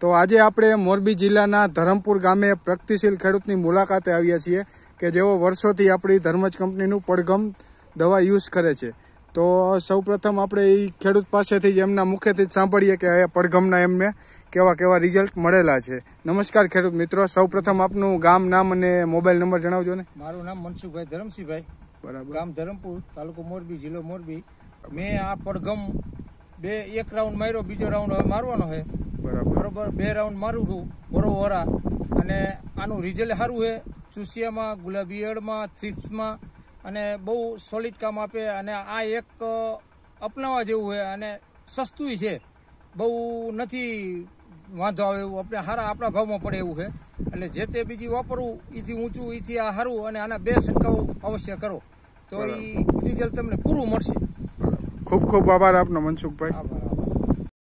તો આજે આપણે મોરબી જિલ્લાના ધરમપુર ગામે પ્રગતિશીલ ખેડૂતની મુલાકાતે આવ્યા છીએ કે જેઓ વર્ષોથી આપણી ધર્મજ કંપનીનું પડઘમ દવા યુઝ કરે છે. તો સૌપ્રથમ આપણે એ ખેડૂત પાસેથી જ એમના મુખેથી જ સાંભળીએ કે આ પડઘમના એમને કેવા કેવા રિઝલ્ટ મળેલા છે. નમસ્કાર ખેડૂત મિત્રો સૌપ્રથમ આપનું ગામ નામ અને મોબાઈલ નંબર જણાવજો ને. મારું નામ મનસુખભાઈ ધરમસિંહભાઈ. બરાબર. ગામ ધરમપુર તાલુકો મોરબી જિલ્લો મોરબી. મેં આ પડઘમ બે એક રાઉન્ડ માર્યો બીજો રાઉન્ડ હવે મારવાનો છે. બરાબર. બે રાઉન્ડ મારું છું બરોબરા અને આનું રિઝલ્ટ સારું છે ચૂસિયામાં ગુલાબી એડમાં થ્રીપ્સમાં અને બહુ સોલિડ કામ આપે. અને આ એક અપનાવવા જેવું છે અને સસ્તું છે. બહુ નથી વાંધો આવે એવું. આપણે સારા આપણા ભાવમાં પડે એવું છે. એટલે જે તે બીજી વાપરવું એથી ઊંચું એથી આ સારું અને આના બે છંટકાવ અવશ્ય કરો. તો એ રિઝલ્ટ તમને પૂરું મળશે. ખૂબ ખૂબ આભાર આપનો મનસુખભાઈ.